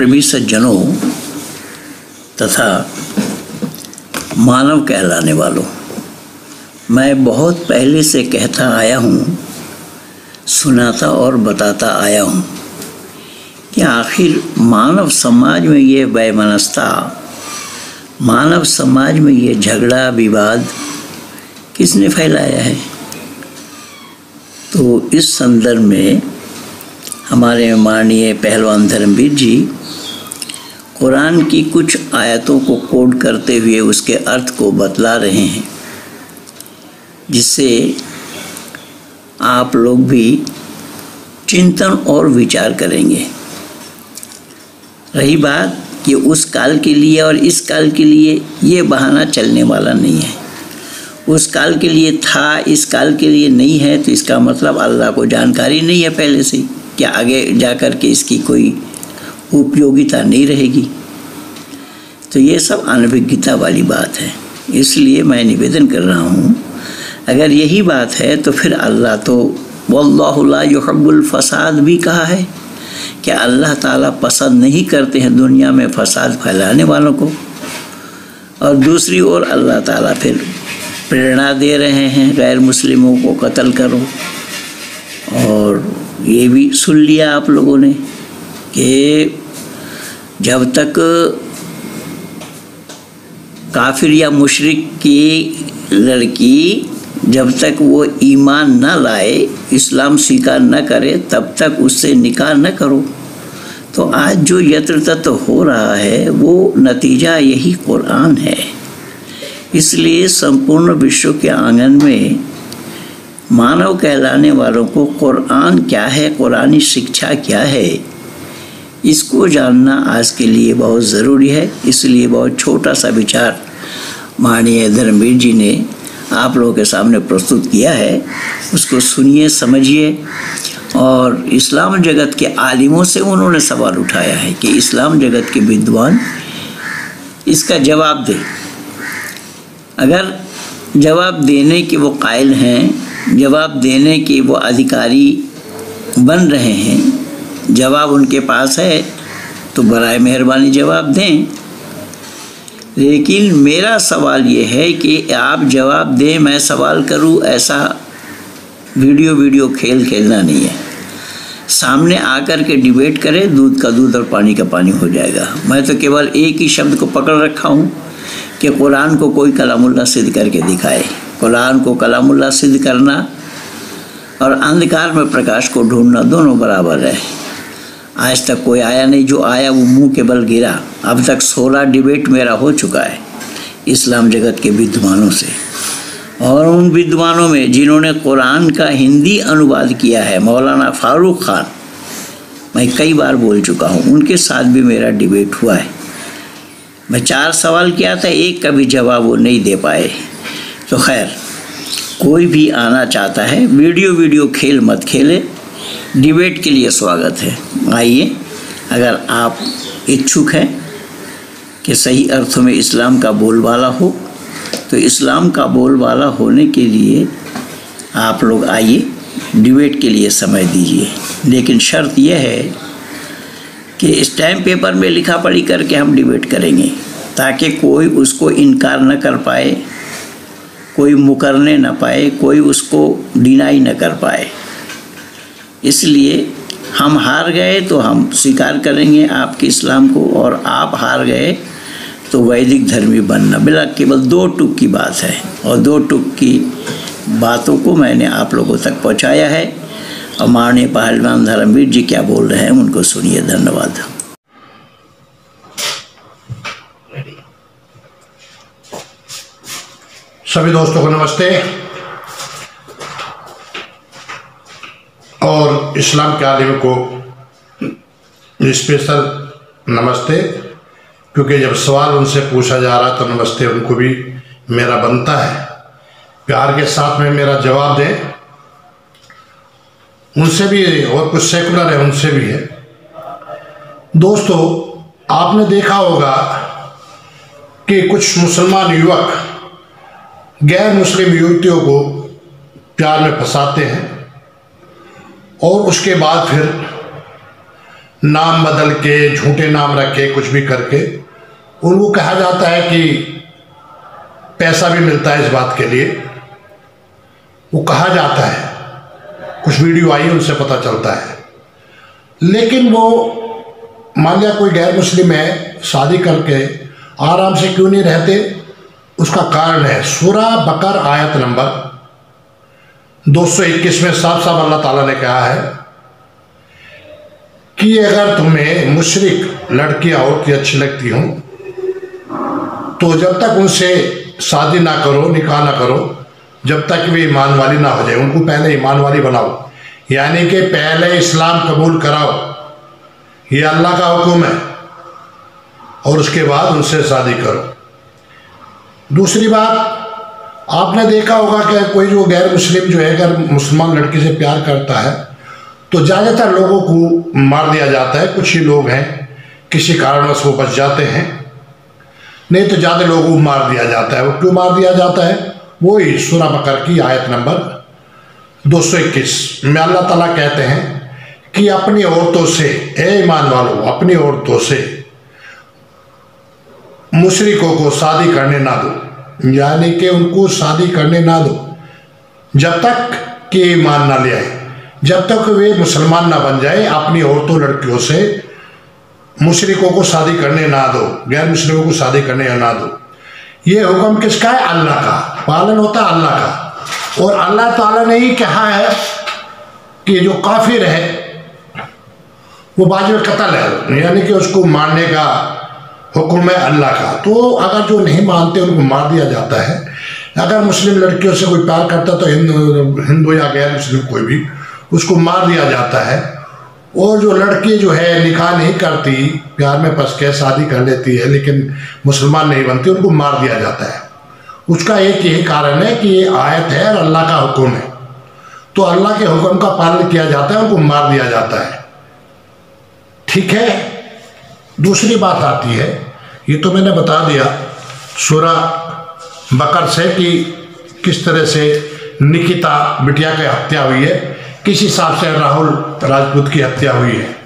प्रेमी सज्जनों तथा मानव कहलाने वालों, मैं बहुत पहले से कहता आया हूँ, सुनाता और बताता आया हूँ कि आखिर मानव समाज में ये वैमनस्ता, मानव समाज में ये झगड़ा, विवाद किसने फैलाया है? तो इस संदर्भ में हमारे माननीय पहलवान धर्मवीर जी, कुरान की कुछ आयतों को कोड करते हुए उसके अर्थ को बतला रहे हैं, जिससे आप लोग भी चिंतन और विचार करेंगे। रही बात कि उस काल के लिए और इस काल के लिए ये बहाना चलने वाला नहीं है। उस काल के लिए था, इस काल के लिए नहीं है तो इसका मतलब अल्लाह को जानकारी नहीं है पहले से। कि आगे जा कर के इसकी कोई उपयोगिता नहीं रहेगी। तो ये सब अनभिज्ञता वाली बात है। इसलिए मैं निवेदन कर रहा हूँ, अगर यही बात है तो फिर अल्लाह तो वल्लाहुल फसाद भी कहा है कि अल्लाह ताला पसंद नहीं करते हैं दुनिया में फसाद फैलाने वालों को। और दूसरी ओर अल्लाह ताला फिर प्रेरणा दे रहे हैं गैर मुस्लिमों को कत्ल करो और ये भी सुन लिया आप लोगों ने कि जब तक काफिर या मुशरक की लड़की जब तक वो ईमान न लाए, इस्लाम स्वीकार न करे, तब तक उससे निकाह न करो। तो आज जो यत्र तत्व हो रहा है, वो नतीजा यही कुरान है। इसलिए संपूर्ण विश्व के आँगन में मानव कहलाने वालों को कुरान क्या है, कुरानी शिक्षा क्या है, इसको जानना आज के लिए बहुत ज़रूरी है। इसलिए बहुत छोटा सा विचार माननीय धर्मवीर जी ने आप लोगों के सामने प्रस्तुत किया है। उसको सुनिए, समझिए और इस्लाम जगत के आलिमों से उन्होंने सवाल उठाया है कि इस्लाम जगत के विद्वान इसका जवाब दे। अगर जवाब देने के वो कायल हैं जवाब देने के वो अधिकारी बन रहे हैं। जवाब उनके पास है तो बरए मेहरबानी जवाब दें। लेकिन मेरा सवाल ये है कि आप जवाब दें, मैं सवाल करूँ, ऐसा वीडियो वीडियो खेल खेलना नहीं है। सामने आकर के डिबेट करें, दूध का दूध और पानी का पानी हो जाएगा। मैं तो केवल एक ही शब्द को पकड़ रखा हूँ कि कुरान को कोई कलामुल्ला सिद्ध करके दिखाए। कुरान को कलामुल्ला सिद्ध करना और अंधकार में प्रकाश को ढूंढना दोनों बराबर है। आज तक कोई आया नहीं, जो आया वो मुँह के बल गिरा। अब तक सोलह डिबेट मेरा हो चुका है इस्लाम जगत के विद्वानों से। और उन विद्वानों में जिन्होंने कुरान का हिंदी अनुवाद किया है, मौलाना फारूक खान, मैं कई बार बोल चुका हूँ, उनके साथ भी मेरा डिबेट हुआ है। मैं चार सवाल किया था, एक का भी जवाब वो नहीं दे पाए। तो खैर, कोई भी आना चाहता है, वीडियो वीडियो खेल मत खेले। डिबेट के लिए स्वागत है। आइए, अगर आप इच्छुक हैं कि सही अर्थों में इस्लाम का बोलबाला हो तो इस्लाम का बोलबाला होने के लिए आप लोग आइए, डिबेट के लिए समय दीजिए। लेकिन शर्त यह है कि स्टैम्प पेपर में लिखा पढ़ी करके हम डिबेट करेंगे, ताकि कोई उसको इनकार न कर पाए। कोई मुकरने न पाए, कोई उसको डिनाई न कर पाए। इसलिए हम हार गए तो हम स्वीकार करेंगे आपके इस्लाम को और आप हार गए तो वैदिक धर्मी बनना। बिला केवल दो टुक की बात है और दो टुक की बातों को मैंने आप लोगों तक पहुँचाया है। और माननीय पहलवान धर्मवीर जी क्या बोल रहे हैं उनको सुनिए, धन्यवाद। सभी दोस्तों को नमस्ते। और इस्लाम के आलिम को स्पेशल नमस्ते, क्योंकि जब सवाल उनसे पूछा जा रहा तो नमस्ते उनको भी मेरा बनता है। प्यार के साथ में मेरा जवाब दें। उनसे भी, और कुछ सेकुलर है, उनसे भी है। दोस्तों, आपने देखा होगा कि कुछ मुसलमान युवक गैर मुस्लिम युवतियों को प्यार में फंसाते हैं और उसके बाद फिर नाम बदल के, झूठे नाम रख के कुछ भी करके, उनको कहा जाता है कि पैसा भी मिलता है इस बात के लिए। वो कहा जाता है। कुछ वीडियो आई, उनसे पता चलता है। लेकिन वो, मान लिया कोई गैर मुस्लिम है, शादी करके आराम से क्यों नहीं रहते? उसका कारण है। सूरा बकर आयत नंबर 221 में साफ़ साफ़ अल्लाह ताला ने कहा है कि अगर तुम्हें मुशरक लड़कियाँ औरतें अच्छी लगती हों तो जब तक उनसे शादी ना करो, निकाह ना करो, जब तक वे ईमान वाली ना हो जाए, उनको पहले ईमान वाली बनाओ। यानी कि पहले इस्लाम कबूल कराओ। ये अल्लाह का हुक्म है। और उसके बाद उनसे शादी करो। दूसरी बात, आपने देखा होगा कि कोई जो गैर मुस्लिम जो है, अगर मुसलमान लड़की से प्यार करता है तो ज़्यादातर लोगों को मार दिया जाता है। कुछ ही लोग हैं, किसी कारणवश वो बच जाते हैं। नहीं तो ज़्यादा लोगों को मार दिया जाता है। वो क्यों मार दिया जाता है? वो ही सुरा बकर की आयत नंबर 221 में अल्लाह ताला कहते हैं कि अपनी औरतों से, ए ईमान वालों, अपनी औरतों से मुशरकों को शादी करने ना दो। यानी कि उनको शादी करने ना दो। जब तक कि ईमान ना ले आए, जब तक वे मुसलमान ना बन जाए, अपनी औरतों, लड़कियों से मुशरकों को शादी करने ना दो, गैर मुस्लिमों को शादी करने ना दो। ये हुक्म किसका है? अल्लाह का। पालन होता है अल्लाह का। और अल्लाह ताला ने ही कहा है कि जो काफिर है, वो बाजब कतल है। यानी कि उसको मारने का हुक्म है अल्लाह का। तो अगर जो नहीं मानते, उनको मार दिया जाता है। अगर मुस्लिम लड़कियों से कोई प्यार करता तो हिंदू हिंदू या गैर मुस्लिम कोई भी, उसको मार दिया जाता है। और जो लड़की जो है, निकाह नहीं करती, प्यार में फंस के शादी कर लेती है, लेकिन मुसलमान नहीं बनती, उनको मार दिया जाता है। उसका एक यही कारण है कि ये आयत है और अल्लाह का हुक्म है। तो अल्लाह के हुक्म का पालन किया जाता है, उनको मार दिया जाता है। ठीक है? दूसरी बात आती है, ये तो मैंने बता दिया, सूरा बकर से कि किस तरह से निकिता बिटिया की हत्या हुई है, किस हिसाब से राहुल राजपूत की हत्या हुई है,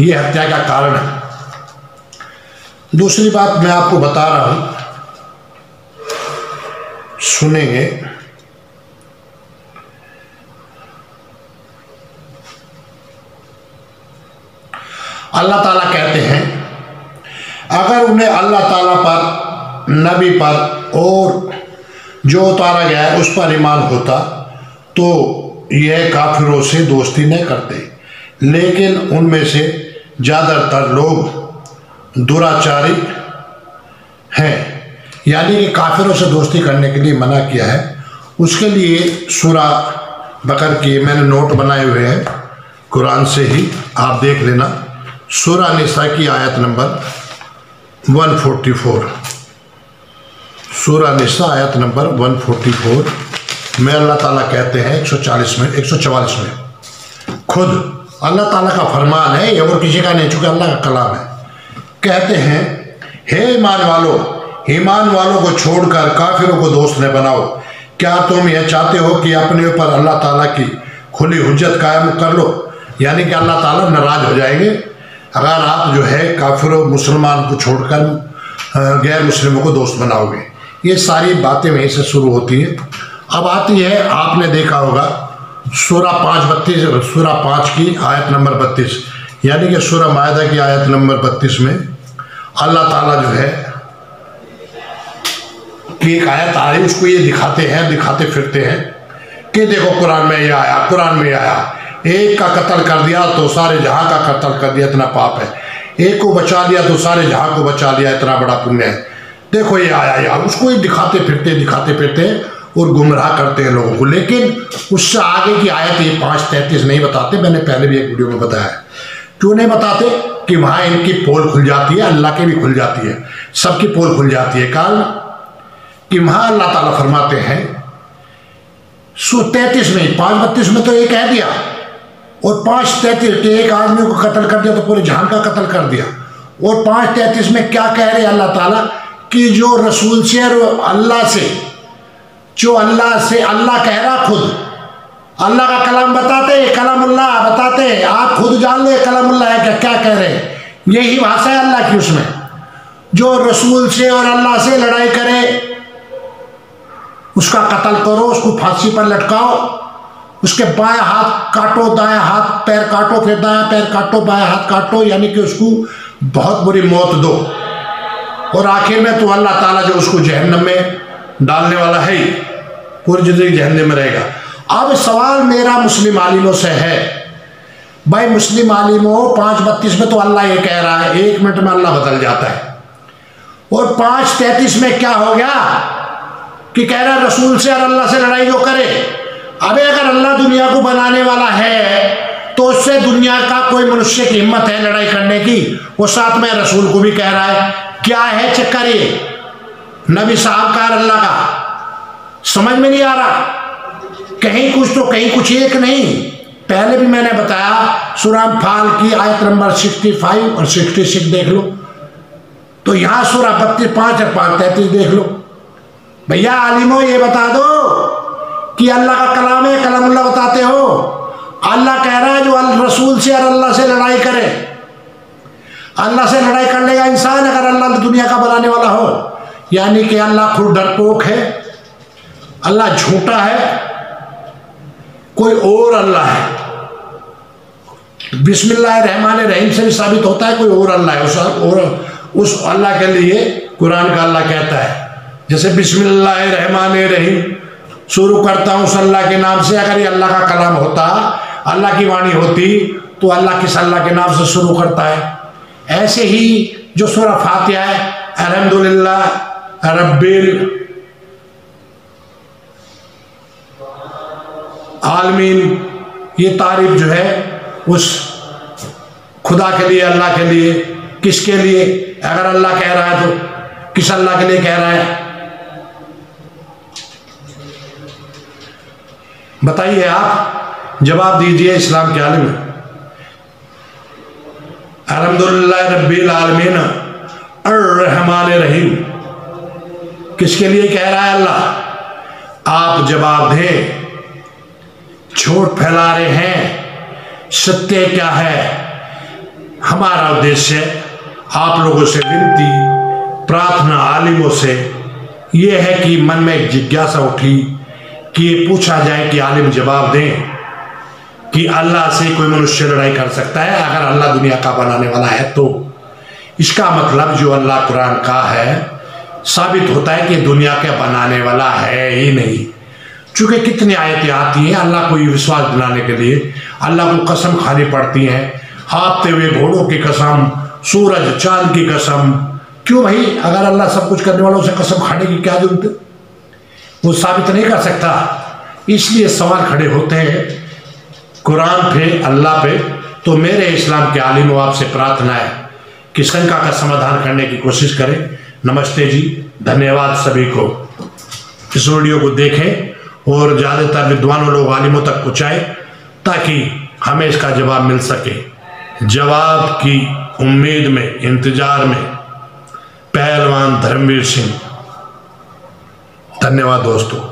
ये हत्या का कारण है। दूसरी बात मैं आपको बता रहा हूँ, सुनेंगे। अल्लाह ताला कहते हैं अगर उन्हें अल्लाह ताला पर, नबी पर और जो उतारा गया है, उस पर ईमान होता तो यह काफिरों से दोस्ती नहीं करते। लेकिन उनमें से ज़्यादातर लोग दुराचारी हैं। यानी कि काफिरों से दोस्ती करने के लिए मना किया है। उसके लिए सूरा बकर की मैंने नोट बनाए हुए हैं। कुरान से ही आप देख लेना। सूरा निसा की आयत नंबर 144 सूरा निसा आयत नंबर 144 में अल्लाह ताला कहते हैं 140 में 144 में, खुद अल्लाह ताला का फरमान है ये और किसी का नहीं, चूँकि अल्लाह का कलाम है। कहते हैं, हे ईमान वालों ईमान वालों को छोड़कर काफिरों को दोस्त न बनाओ। क्या तुम यह चाहते हो कि अपने ऊपर अल्लाह ताला की खुली हुज्जत कायम कर लो? यानी कि अल्लाह ताला नाराज़ हो जाएँगे? अगर आप जो है काफिर मुसलमान को छोड़कर गैर मुस्लिमों को दोस्त बनाओगे, ये सारी बातें वहीं से शुरू होती है। अब आती है, आपने देखा होगा, सूरा पाँच बत्तीस, सूरा पाँच की आयत नंबर बत्तीस। यानी कि सूरा मायदा की आयत नंबर बत्तीस में अल्लाह ताला जो है, कि एक आयत आ रही उसको ये दिखाते हैं, दिखाते फिरते हैं कि देखो कुरान में ये आया, कुरान में आया। एक का कत्ल कर दिया तो सारे जहाँ का कत्ल कर दिया, इतना पाप है। एक को बचा लिया तो सारे जहाँ को बचा लिया, इतना बड़ा पुण्य है। देखो ये आया यार उसको ही दिखाते फिरते दिखाते फिरते और गुमराह करते हैं लोगों को। लेकिन उससे आगे की आयत ये पाँच तैंतीस नहीं बताते, मैंने पहले भी एक वीडियो में बताया क्यों नहीं बताते? कि वहाँ इनकी पोल खुल जाती है, अल्लाह की भी खुल जाती है। सबकी पोल खुल जाती है। काल कि वहाँ अल्लाह ताला फरमाते हैं, सो तैतीस में पाँच बत्तीस में तो ये कह दिया। और पाँच तैतीस, एक आदमी को कत्ल कर दिया तो पूरे जहान का कत्ल कर दिया। और पाँच तैतीस में क्या कह रहे अल्लाह ताला? कि जो रसूल से और अल्लाह से, जो अल्लाह से, अल्लाह कह रहा खुद। अल्लाह का कलाम बताते कलामुल्लाह बताते आप खुद जान ले कलामुल्लाह है क्या क्या कह रहे हैं। यही भाषा है अल्लाह की उसमें। जो रसूल से और अल्लाह से लड़ाई करे, उसका कत्ल करो, उसको फांसी पर लटकाओ। उसके बाएँ हाथ काटो, दाएँ हाथ पैर काटो, फिर दाएँ पैर काटो, बाएँ हाथ काटो, यानी कि उसको बहुत बुरी मौत दो। और आखिर में तो अल्लाह ताला जो उसको जहन्नम में डालने वाला है ही, पूरी ज़िंदगी जहन्नम में रहेगा। अब सवाल मेरा मुस्लिम आलिमों से है, भाई मुस्लिम आलिमों, पाँच बत्तीस में तो अल्लाह ये कह रहा है, एक मिनट में अल्लाह बदल जाता है। और पाँच तैतीस में क्या हो गया कि कह रहा है रसूल से और अल्लाह से लड़ाई जो करे अबे अगर अल्लाह दुनिया को बनाने वाला है तो उससे दुनिया का कोई मनुष्य की हिम्मत है लड़ाई करने की? वो साथ में रसूल को भी कह रहा है, क्या है चक्कर ये? नबी साहब का अल्लाह का। समझ में नहीं आ रहा। कहीं कुछ तो कहीं कुछ एक नहीं। पहले भी मैंने बताया सुराम फाल की आयत नंबर 65 और 66 देख लो। तो यहाँ सुरा बत्तीस, पाँच और पाँच तैतीस देख लो। भैया आलिमो, ये बता दो कि अल्लाह का कलाम है कलामुल्ला बताते हो। अल्लाह कह रहा है जो अल रसूल से और अल्लाह से लड़ाई करे। अल्लाह से लड़ाई कर लेगा इंसान अगर अल्लाह दुनिया का बनाने वाला हो। यानी कि अल्लाह खुद डरपोक है, अल्लाह झूठा है, कोई और अल्लाह है। बिस्मिल्लाह रहमान रहीम से भी साबित होता है, कोई और अल्लाह है। उस और उस अल्लाह के लिए कुरान का अल्लाह कहता है। जैसे बिस्मिल्लाह रहमान रहीम शुरू करता हूँ अल्लाह के नाम से। अगर ये अल्लाह का कलाम होता, अल्लाह की वाणी होती तो अल्लाह किस अल्लाह के नाम से शुरू करता है। ऐसे ही जो सुर फातिहा है अलहमदुल्ला रब्बिल, आलमीन, ये तारीफ़ जो है, उस खुदा के लिए, अल्लाह के लिए, किसके लिए? अगर अल्लाह कह रहा है तो किस अल्लाह के लिए कह रहा है? बताइए आप, जवाब दीजिए इस्लाम के आलम अलहमदुल्ला रब्बिल आलमीन रहमान रहीम। किसके लिए कह रहा है अल्लाह? आप जवाब दें, झूठ फैला रहे हैं, सत्य क्या है? हमारा उद्देश्य, आप लोगों से विनती, प्रार्थना आलिमों से यह है कि मन में एक जिज्ञासा उठी कि ये पूछा जाए कि आलिम जवाब दें कि अल्लाह से कोई मनुष्य लड़ाई कर सकता है? अगर अल्लाह दुनिया का बनाने वाला है तो। इसका मतलब जो अल्लाह कुरान का है, साबित होता है कि दुनिया के बनाने वाला है ही नहीं। चूँकि कितनी आयतें आती हैं अल्लाह को विश्वास दिलाने के लिए। अल्लाह को कसम खानी पड़ती हैं। हाँपते हुए घोड़ों की कसम, सूरज, चाँद की कसम। क्यों भाई? अगर अल्लाह सब कुछ करने वालों से कसम खाने की क्या ज़रूरत है? वो साबित नहीं कर सकता। इसलिए सवाल खड़े होते हैं, कुरान पे, अल्लाह पे तो मेरे इस्लाम के आलिम आपसे प्रार्थना है कि शंका का समाधान करने की कोशिश करें। नमस्ते जी, धन्यवाद सभी को। इस वीडियो को देखें और ज़्यादातर विद्वानों लोग, आलिमों तक पहुँचाएँ ताकि हमें इसका जवाब मिल सके। जवाब की उम्मीद में, इंतज़ार में, पहलवान धर्मवीर सिंह। धन्यवाद दोस्तों।